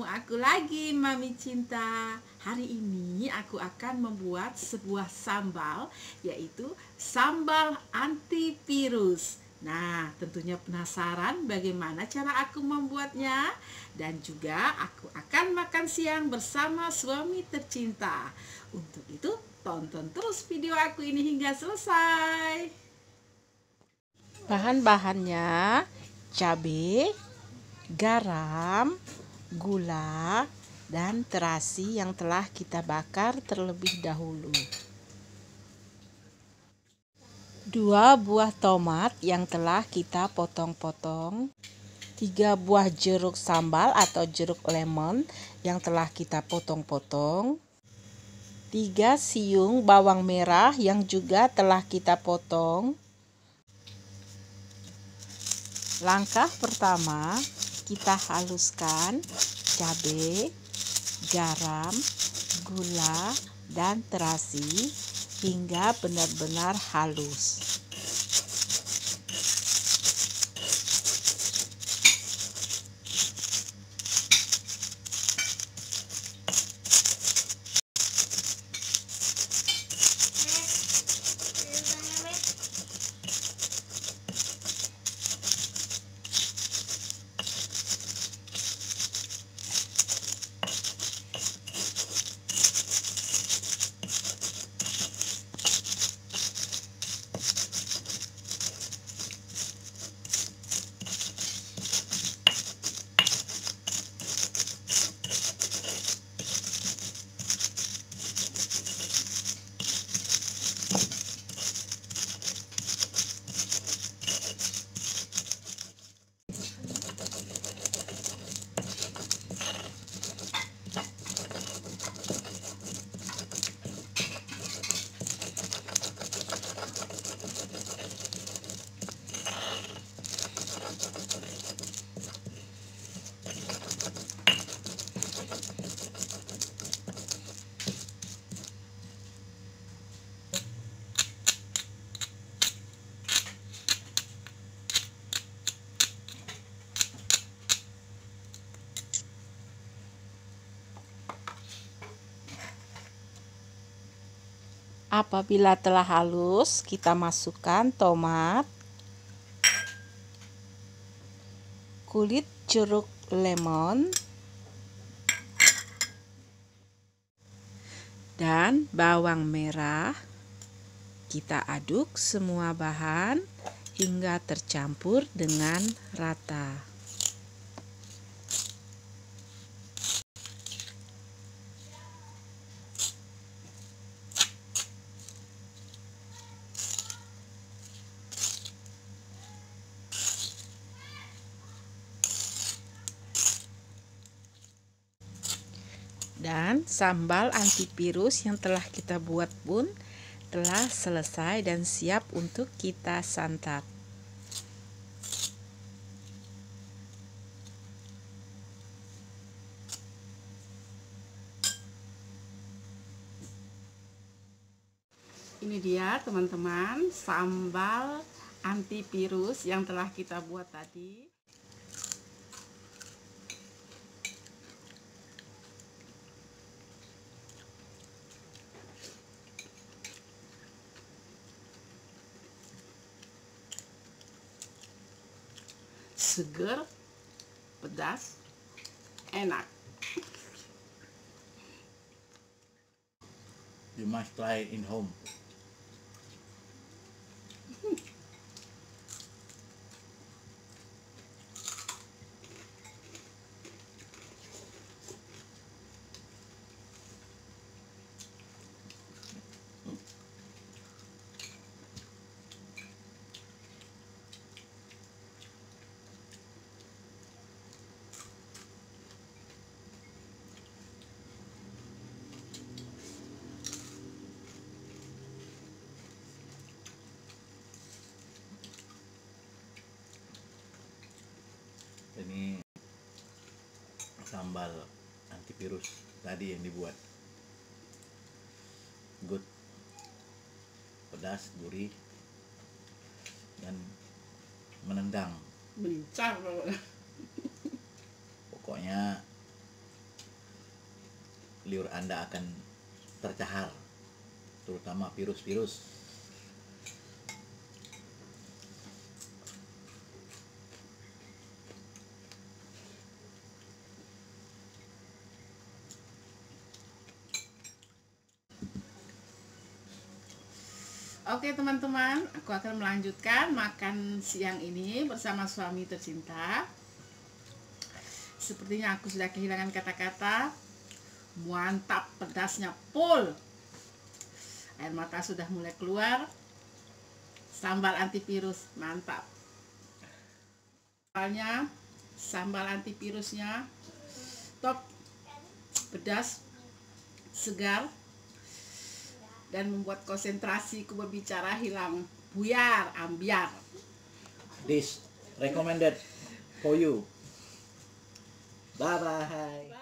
aku lagi Mami Cinta. Hari ini aku akan membuat sebuah sambal Yaitu sambal antivirus. Nah tentunya penasaran bagaimana cara aku membuatnya. Dan juga aku akan makan siang bersama suami tercinta. Untuk itu tonton terus video aku ini hingga selesai. Bahan-bahannya cabai, garam, gula, dan terasi yang telah kita bakar terlebih dahulu. Dua buah tomat yang telah kita potong-potong. Tiga buah jeruk sambal atau jeruk lemon yang telah kita potong-potong. Tiga siung bawang merah yang juga telah kita potong. Langkah pertama, kita haluskan cabai, garam, gula, dan terasi hingga benar-benar halus. Apabila telah halus, kita masukkan tomat, kulit jeruk lemon, dan bawang merah. Kita aduk semua bahan hingga tercampur dengan rata. Dan sambal antivirus yang telah kita buat pun telah selesai dan siap untuk kita santap. Ini dia teman-teman sambal antivirus yang telah kita buat tadi seger, pedas, enak. You must try it in home. Ini sambal antivirus tadi yang dibuat. Good. Pedas gurih dan menendang. Mencar pokoknya liur anda akan tercahar terutama virus-virus Oke teman-teman, aku akan melanjutkan makan siang ini bersama suami tercinta. Sepertinya aku sudah kehilangan kata-kata. Mantap, pedasnya full. Air mata sudah mulai keluar. Sambal antivirus, mantap. Sambalnya, sambal antivirusnya top, pedas, segar, dan membuat konsentrasi ku berbicara hilang buyar ambiar this recommended for you bye bye Bye.